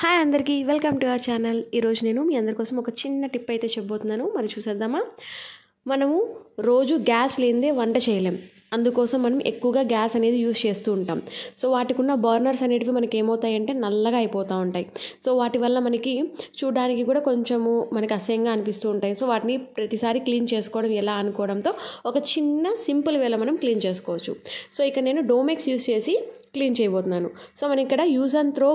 Hi అందరికీ welcome to our channel. ఈరోజు నేను మీ అందరి కోసం ఒక చిన్న టిప్ అయితే చెప్పబోతున్నాను. మరి చూసేద్దామా? మనము రోజు గ్యాస్ లేనిదే వంట చేయలేం. అందుకోసం మనం ఎక్కువగా గ్యాస్ అనేది యూజ్ చేస్తూ ఉంటాం. సో వాటికి ఉన్న బర్నర్స్ అనేటివి మనకి ఏమవుతాయంటే నల్లగా అయిపోతూ ఉంటాయి. సో వాటి వల్ల మనకి చూడడానికి కూడా కొంచెము మనకి అసహ్యంగా అనిపిస్తూ ఉంటాయి. సో వాటిని ప్రతిసారి క్లీన్ చేసుకోవడం ఎలా అనుకోవడంతో ఒక చిన్న సింపుల్ వేలో మనం క్లీన్ చేసుకోవచ్చు. సో ఇక్కడ నేను డోమెక్స్ యూస్ చేసి క్లీన్ చేయబోతున్నాను. సో మనం ఇక్కడ యూజ్ అండ్ త్రో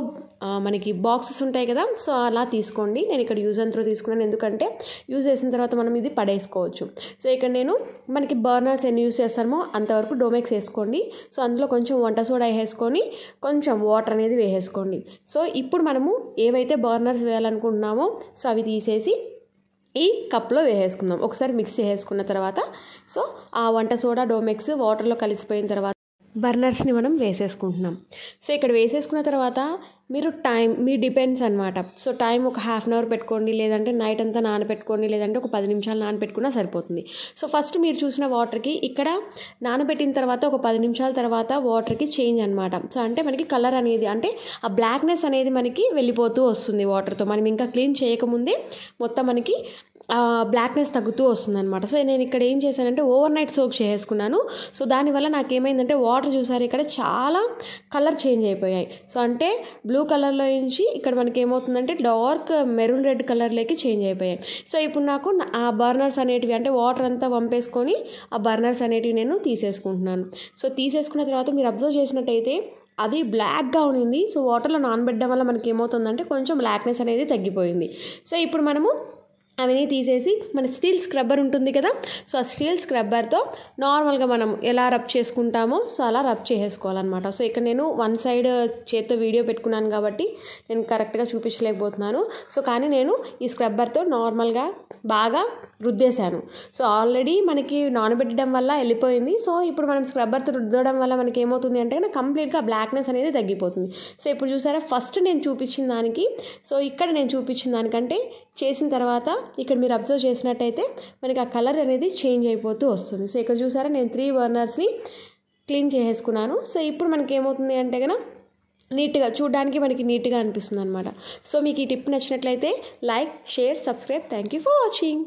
మనకి బాక్సెస్ ఉంటాయి కదా సో అలా తీసుకోండి. నేను ఇక్కడ యూజ్ అండ్ త్రో తీసుకున్నాను. ఎందుకంటే యూజ్ చేసిన తర్వాత మనం ఇది పడేసుకోవచ్చు. సో ఇక్కడ నేను మనకి బర్నర్స్ ఎన్ని యూజ్ చేస్తామో అంతవరకు డోమెక్స్ వేసుకోండి. సో అందులో కొంచెం వంట సోడా వేసుకొని కొంచెం వాటర్ అనేది వేసేసుకోండి. సో ఇప్పుడు మనము ఏవైతే బర్నర్స్ వేయాలనుకుంటున్నామో సో అవి తీసేసి ఈ కప్లో వేసేసుకుందాం. ఒకసారి మిక్స్ చేసుకున్న తర్వాత సో ఆ వంట సోడా డోమెక్స్ వాటర్లో కలిసిపోయిన తర్వాత బర్నర్స్ని మనం వేసేసుకుంటున్నాం. సో ఇక్కడ వేసేసుకున్న తర్వాత మీరు టైం మీ డిపెండ్స్ అనమాట సో టైం ఒక హాఫ్ అన్ అవర్ పెట్టుకోండి లేదంటే నైట్ అంతా నానబెట్టుకోండి లేదంటే ఒక పది నిమిషాలు నానబెట్టుకున్నా సరిపోతుంది. సో ఫస్ట్ మీరు చూసిన వాటర్కి ఇక్కడ నానబెట్టిన తర్వాత ఒక పది నిమిషాల తర్వాత వాటర్కి చేంజ్ అనమాట సో అంటే మనకి కలర్ అనేది అంటే ఆ బ్లాక్నెస్ అనేది మనకి వెళ్ళిపోతూ వస్తుంది వాటర్తో. మనం ఇంకా క్లీన్ చేయకముందే మొత్తం మనకి బ్లాక్నెస్ తగ్గుతూ వస్తుందన్నమాట. సో నేను ఇక్కడ ఏం చేశానంటే ఓవర్ నైట్ సోక్ చేసుకున్నాను సో దానివల్ల నాకు ఏమైందంటే వాటర్ చూసారు ఇక్కడ చాలా కలర్ చేంజ్ అయిపోయాయి. సో అంటే బ్లూ కలర్లో నుంచి ఇక్కడ మనకి ఏమవుతుందంటే డార్క్ మెరూన్ రెడ్ కలర్లోకి చేంజ్ అయిపోయాయి. సో ఇప్పుడు నాకు ఆ బర్నర్స్ అనేటివి అంటే వాటర్ అంతా పంపేసుకొని ఆ బర్నర్స్ అనేటివి నేను తీసేసుకుంటున్నాను. సో తీసేసుకున్న తర్వాత మీరు అబ్జర్వ్ చేసినట్టయితే అది బ్లాక్గా ఉండింది సో వాటర్లో నానబెట్టడం వల్ల మనకి ఏమవుతుందంటే కొంచెం బ్లాక్నెస్ అనేది తగ్గిపోయింది. సో ఇప్పుడు మనము అవన్నీ తీసేసి మన స్టీల్ స్క్రబ్బర్ ఉంటుంది కదా సో ఆ స్టీల్ స్క్రబ్బర్తో నార్మల్గా మనం ఎలా రబ్ చేసుకుంటామో సో అలా రబ్ చేసేసుకోవాలన్నమాట. సో ఇక్కడ నేను వన్ సైడ్ చేత్తో వీడియో పెట్టుకున్నాను కాబట్టి నేను కరెక్ట్గా చూపించలేకపోతున్నాను. సో కానీ నేను ఈ స్క్రబ్బర్తో నార్మల్గా బాగా రుద్దేశాను. సో ఆల్రెడీ మనకి నానబెట్టడం వల్ల వెళ్ళిపోయింది. సో ఇప్పుడు మనం స్క్రబ్బర్తో రుద్దడం వల్ల మనకి ఏమవుతుంది అంటే కంప్లీట్గా బ్లాక్నెస్ అనేది తగ్గిపోతుంది. సో ఇప్పుడు చూసారా ఫస్ట్ నేను చూపించిన దానికి సో ఇక్కడ నేను చూపించిన దానికంటే చేసిన తర్వాత ఇక్కడ మీరు అబ్జర్వ్ చేసినట్టయితే మనకి ఆ కలర్ అనేది చేంజ్ అయిపోతూ వస్తుంది. సో ఇక్కడ చూసారా నేను త్రీ బర్నర్స్ని క్లీన్ చేసేసుకున్నాను. సో ఇప్పుడు మనకి ఏమవుతుంది అంటే కనుక నీట్గా చూడడానికి మనకి నీట్గా అనిపిస్తుంది అనమాట సో మీకు ఈ టిప్ నచ్చినట్లయితే like share subscribe. Thank you for watching.